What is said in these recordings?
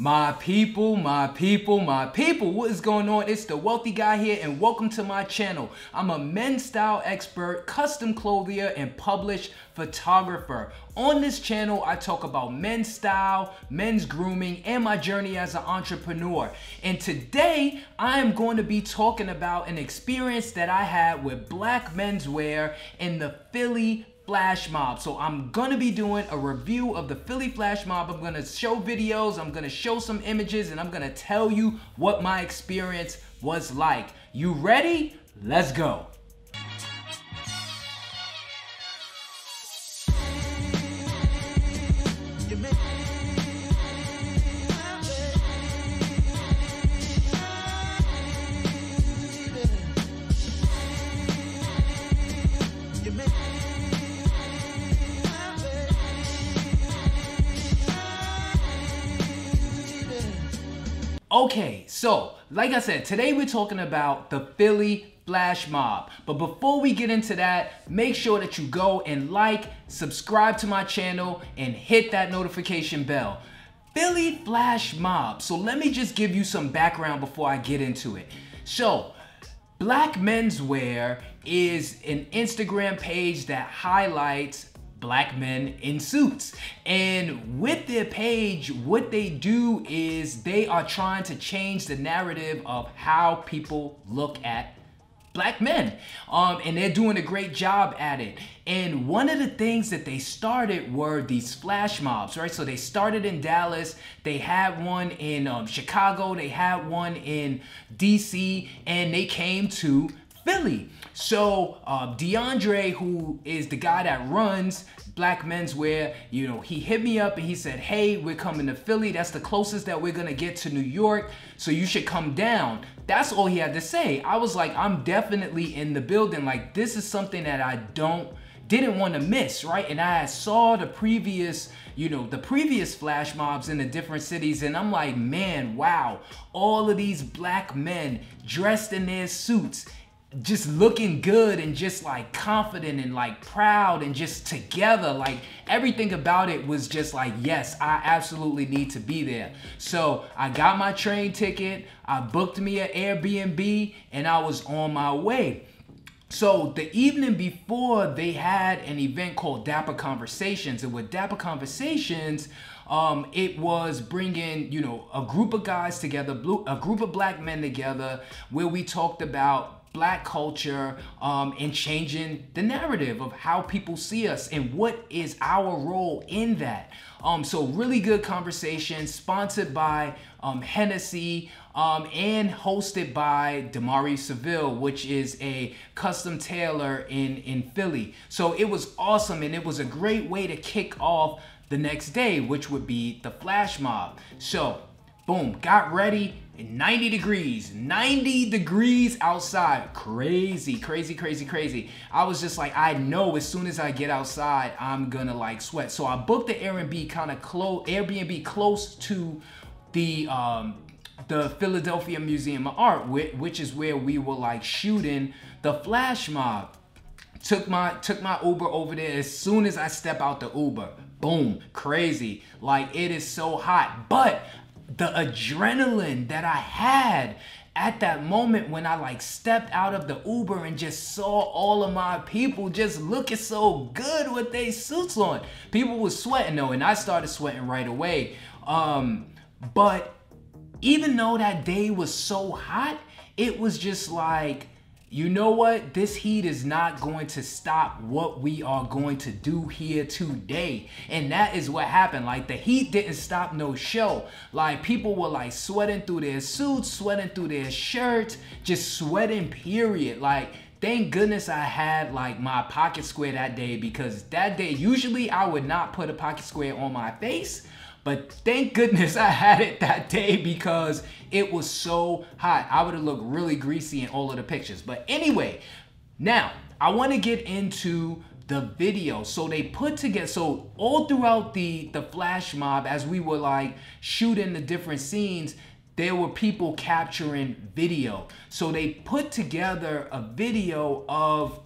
My people, my people, my people, what is going on? It's the WELTHĒ Guy here and welcome to my channel. I'm a men's style expert, custom clothier, and published photographer. On this channel, I talk about men's style, men's grooming, and my journey as an entrepreneur. And today, I am going to be talking about an experience that I had with BlackMensWear in the Philly Flash Mob. So I'm gonna be doing a review of the Philly Flash Mob. I'm gonna show videos, I'm gonna show some images, and I'm gonna tell you what my experience was like. You ready? Let's go. Okay, so like I said, today we're talking about the Philly Flash Mob. But before we get into that, make sure that you go and like, subscribe to my channel, and hit that notification bell. Philly Flash Mob. So let me just give you some background before I get into it. So, BlackMensWear is an Instagram page that highlights black men in suits. And with their page, what they do is they are trying to change the narrative of how people look at black men. Um, and they're doing a great job at it. And one of the things that they started were these flash mobs, right? So they started in Dallas, they had one in um, Chicago, they had one in DC, and they came to Philly. So uh, DeAndre, who is the guy that runs BlackMensWear, you know, he hit me up and he said, hey, we're coming to Philly. That's the closest that we're gonna get to New York. So you should come down. That's all he had to say. I was like, I'm definitely in the building. Like this is something that I don't, didn't want to miss, right? And I saw the previous, you know, the previous flash mobs in the different cities, and I'm like, man, wow, all of these black men dressed in their suits just looking good and just like confident and like proud and just together. Like everything about it was just like yes i absolutely need to be there. So i got my train ticket i booked me an airbnb and i was on my way. So the evening before they had an event called dapper conversations and with dapper conversations um, it was bringing you know a group of guys together a group of black men together where we talked about black culture um, and changing the narrative of how people see us and what is our role in that. Um, so really good conversation sponsored by um, Hennessy um, and hosted by Damari Savile, which is a custom tailor in, in Philly. So it was awesome and it was a great way to kick off the next day, which would be the flash mob. So boom, got ready, 90 degrees, 90 degrees outside. Crazy, crazy, crazy, crazy. I was just like, I know as soon as I get outside, I'm gonna like sweat. So I booked the Airbnb kind of close, Airbnb close to the um, the Philadelphia Museum of Art, which is where we were like shooting the flash mob. Took my took my Uber over there as soon as I step out the Uber. Boom, crazy. Like it is so hot. But the adrenaline that I had at that moment when I like stepped out of the Uber and just saw all of my people just looking so good with their suits on. People was sweating though, and I started sweating right away. Um, but even though that day was so hot, it was just like you know what? This heat is not going to stop what we are going to do here today. And that is what happened. Like the heat didn't stop no show. Like people were like sweating through their suits, sweating through their shirts, just sweating period. Like thank goodness I had like my pocket square that day because that day usually I would not put a pocket square on my face but thank goodness I had it that day because it was so hot. I would have looked really greasy in all of the pictures. But anyway, now I want to get into the video. So they put together, so all throughout the, the flash mob, as we were like shooting the different scenes, there were people capturing video. So they put together a video of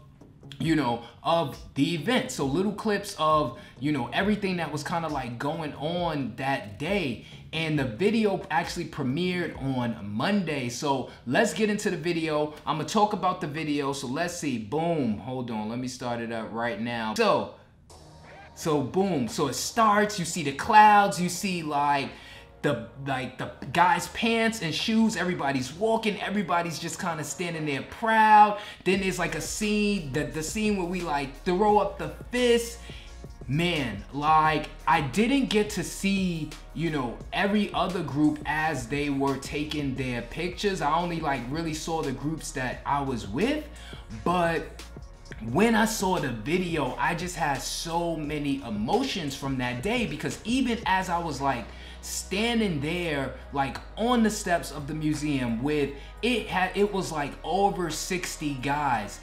you know, of the event. So little clips of, you know, everything that was kind of like going on that day. and the video actually premiered on Monday. So let's get into the video. I'm gonna talk about the video. So let's see. Boom. Hold on. Let me start it up right now. So, so boom. So it starts. You see the clouds. You see like the like the guy's pants and shoes everybody's walking everybody's just kind of standing there proud. Then there's like a scene the, the scene where we like throw up the fist. Man like i didn't get to see you know every other group as they were taking their pictures. I only like really saw the groups that i was with. But when I saw the video, I just had so many emotions from that day because even as I was like standing there like on the steps of the museum with it had it was like over 60 guys.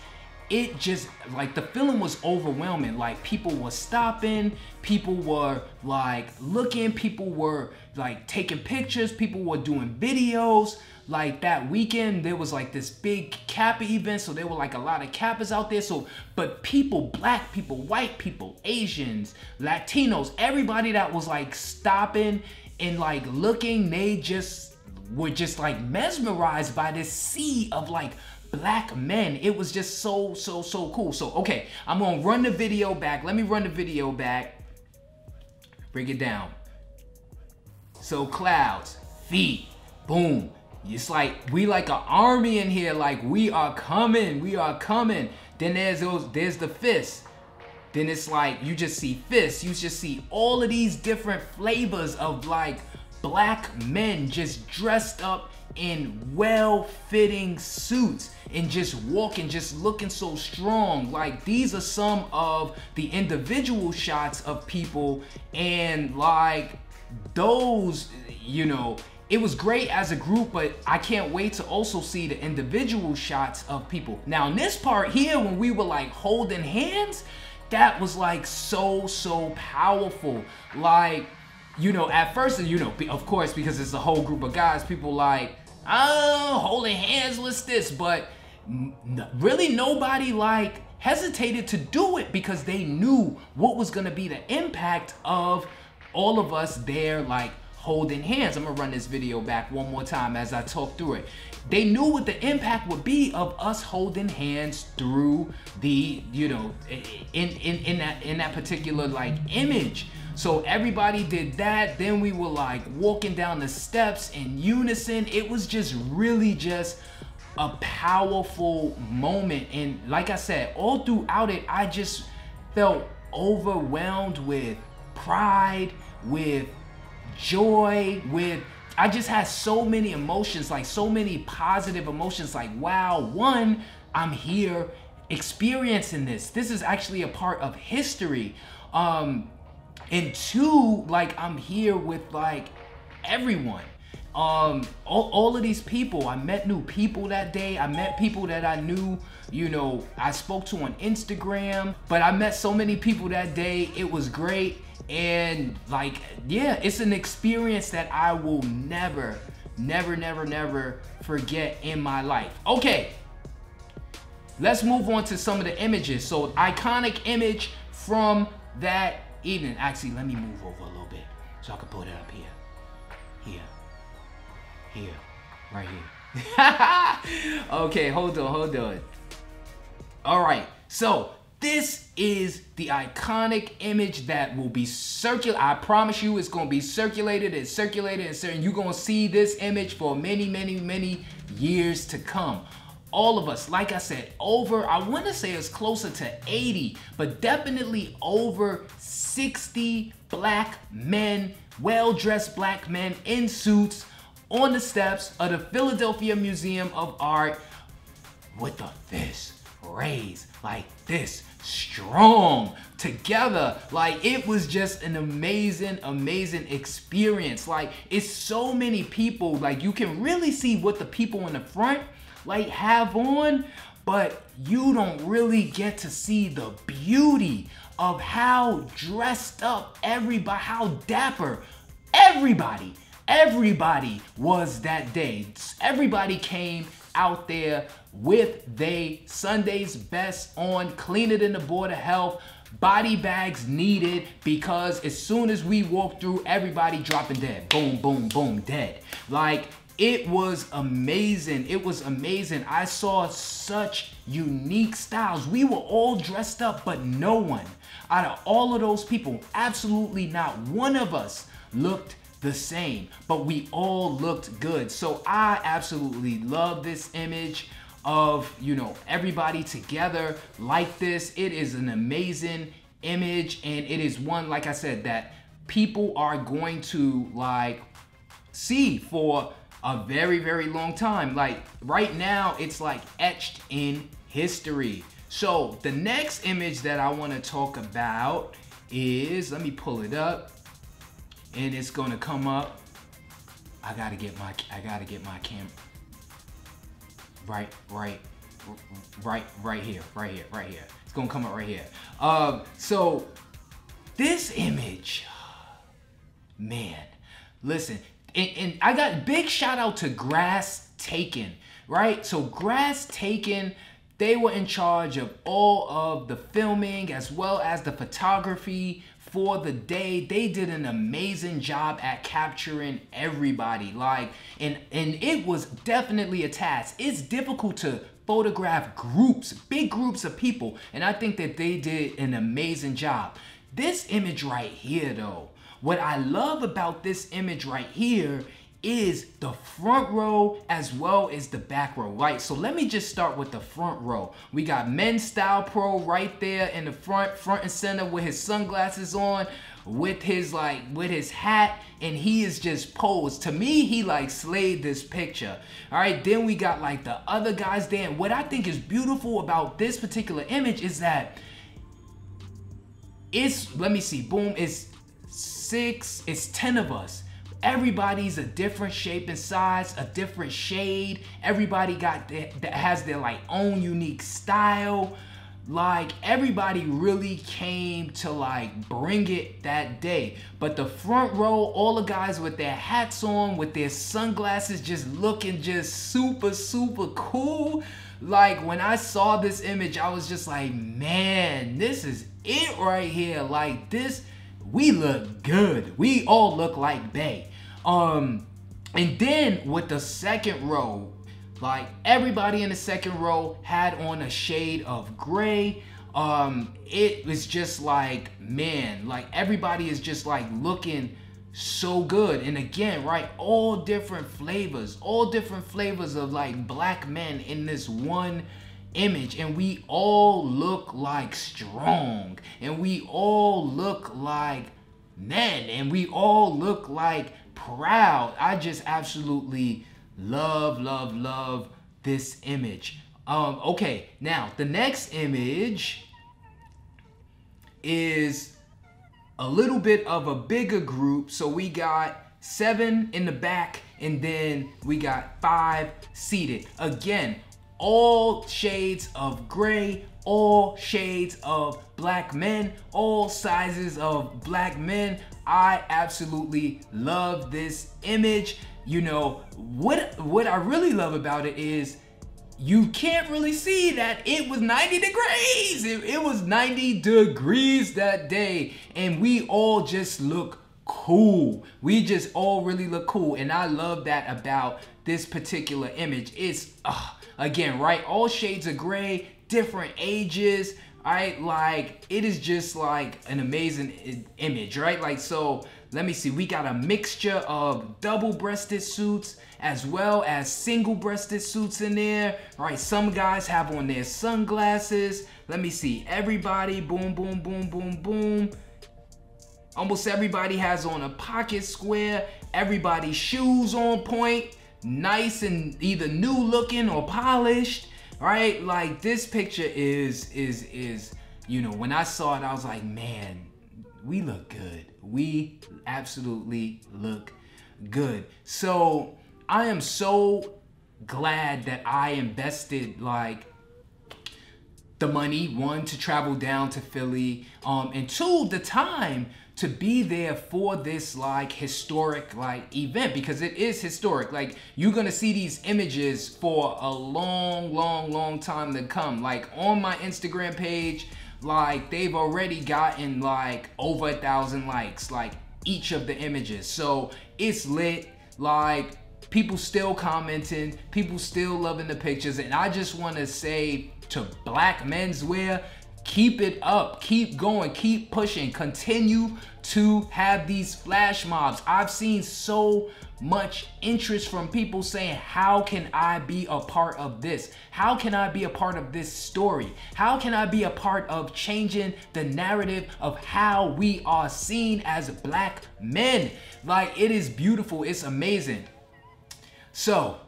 It just like the feeling was overwhelming. Like people were stopping people were like looking people were like taking pictures people were doing videos. Like that weekend there was like this big kappa event so there were like a lot of kappas out there so but people black people white people asians latinos everybody that was like stopping and like looking, they just were just like mesmerized by this sea of like black men. It was just so, so, so cool. So, okay, I'm gonna run the video back. Let me run the video back. Break it down. So clouds, feet, boom. It's like we like an army in here. Like we are coming, we are coming. Then there's those, there's the fists then it's like you just see fists, you just see all of these different flavors of like black men just dressed up in well-fitting suits and just walking just looking so strong like these are some of the individual shots of people and like those you know it was great as a group, but I can't wait to also see the individual shots of people. Now, in this part here, when we were like holding hands, that was like so so powerful. Like you know at first you know of course because it's a whole group of guys people like oh holding hands what's this but really nobody like hesitated to do it because they knew what was going to be the impact of all of us there like holding hands. I'm gonna run this video back one more time as I talk through it. They knew what the impact would be of us holding hands through the, you know, in in in that in that particular like image. So everybody did that. Then we were like walking down the steps in unison. It was just really just a powerful moment. And like I said, all throughout it, I just felt overwhelmed with pride, with joy, with I just had so many emotions, like so many positive emotions, like wow, one, I'm here experiencing this. This is actually a part of history. Um, and two, like I'm here with like everyone. Um, all, all of these people, I met new people that day. I met people that I knew, you know, I spoke to on Instagram, but I met so many people that day. It was great and like yeah it's an experience that i will never never never never forget in my life. Okay let's move on to some of the images. So iconic image from that evening. Actually let me move over a little bit so i can put it up here. Here. Here. Right here. Okay hold on hold on. All right so this is the iconic image that will be circulated. I promise you it's going to be circulated and circulated and certain. You're going to see this image for many, many, many years to come. All of us, like I said, over, I want to say it's closer to 80, but definitely over 60 black men, well-dressed black men in suits on the steps of the Philadelphia Museum of Art with a fist raised like this strong together. Like it was just an amazing amazing experience. Like it's so many people like you can really see what the people in the front like have on but you don't really get to see the beauty of how dressed up everybody how dapper everybody everybody was that day. Everybody came out there with they Sunday's best on, cleaner than the Board of Health, body bags needed because as soon as we walk through, everybody dropping dead. Boom, boom, boom, dead. Like, it was amazing. It was amazing. I saw such unique styles. We were all dressed up, but no one out of all of those people, absolutely not one of us looked the same, but we all looked good. So I absolutely love this image of, you know, everybody together like this. It is an amazing image and it is one, like I said, that people are going to like see for a very, very long time. Like right now, it's like etched in history. So the next image that I want to talk about is, let me pull it up and it's gonna come up. I gotta get my I gotta get my camera. Right, right, right, right here, right here, right here. It's gonna come up right here. Um, so this image, man, listen, and, and I got big shout out to GrassTaken, right? So GrassTaken they were in charge of all of the filming as well as the photography for the day. They did an amazing job at capturing everybody. Like, and and it was definitely a task. It's difficult to photograph groups, big groups of people, and I think that they did an amazing job. This image right here though, what I love about this image right here is the front row as well as the back row, right? So let me just start with the front row. We got Men's Style Pro right there in the front, front and center with his sunglasses on, with his like, with his hat, and he is just posed. To me, he like slayed this picture. All right, then we got like the other guys there. And what I think is beautiful about this particular image is that it's, let me see, boom, it's six, it's 10 of us everybody's a different shape and size, a different shade. Everybody got that has their like own unique style. Like everybody really came to like bring it that day. But the front row, all the guys with their hats on, with their sunglasses, just looking just super, super cool. Like when I saw this image, I was just like, man, this is it right here. Like this, we look good. We all look like Bay. Um, and then with the second row, like everybody in the second row had on a shade of gray. Um, it was just like, man, like everybody is just like looking so good. And again, right, all different flavors, all different flavors of like black men in this one image and we all look like strong and we all look like men and we all look like proud. I just absolutely love, love, love this image. Um, okay, now the next image is a little bit of a bigger group. So we got seven in the back and then we got five seated. Again, all shades of gray, all shades of black men, all sizes of black men. I absolutely love this image. You know, what, what I really love about it is you can't really see that it was 90 degrees. It, it was 90 degrees that day. And we all just look cool. We just all really look cool. And I love that about this particular image. It's, again, right? All shades of gray, different ages, right? Like, it is just like an amazing image, right? Like, so let me see. We got a mixture of double-breasted suits as well as single-breasted suits in there, right? Some guys have on their sunglasses. Let me see. Everybody, boom, boom, boom, boom, boom. Almost everybody has on a pocket square. Everybody's shoes on point nice and either new looking or polished, right? Like this picture is is is you know when I saw it, I was like, man, we look good. We absolutely look good. So I am so glad that I invested like the money one to travel down to Philly um and two the time to be there for this like historic like event because it is historic like you're gonna see these images for a long long long time to come like on my instagram page like they've already gotten like over a thousand likes, like each of the images. So it's lit. Like people still commenting, people still loving the pictures, and I just want to say to BlackMensWear, keep it up, keep going, keep pushing, continue to have these flash mobs. I've seen so much interest from people saying, How can I be a part of this? How can I be a part of this story? How can I be a part of changing the narrative of how we are seen as black men? Like, it is beautiful, it's amazing. So,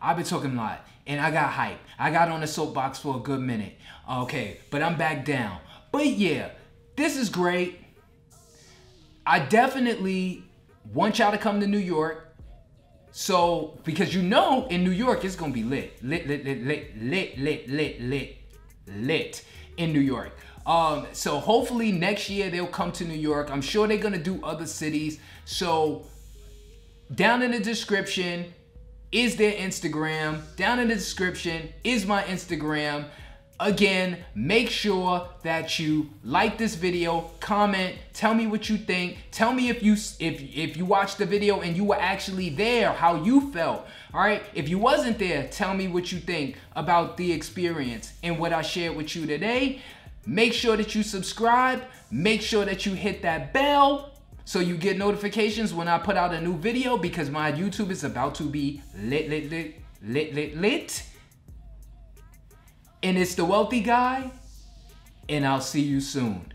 I've been talking a lot and I got hype. I got on the soapbox for a good minute. Okay, but I'm back down. But yeah, this is great. I definitely want y'all to come to New York. So, because you know in New York it's gonna be lit. Lit, lit, lit, lit, lit, lit, lit, lit, lit in New York. Um, so hopefully next year they'll come to New York. I'm sure they're gonna do other cities. So down in the description is their Instagram. Down in the description is my Instagram. Again, make sure that you like this video, comment, tell me what you think. Tell me if you if if you watched the video and you were actually there, how you felt. All right? If you wasn't there, tell me what you think about the experience and what I shared with you today. Make sure that you subscribe, make sure that you hit that bell so you get notifications when I put out a new video because my YouTube is about to be lit, lit, lit, lit, lit, lit. And it's the WELTHĒ Guy, and I'll see you soon.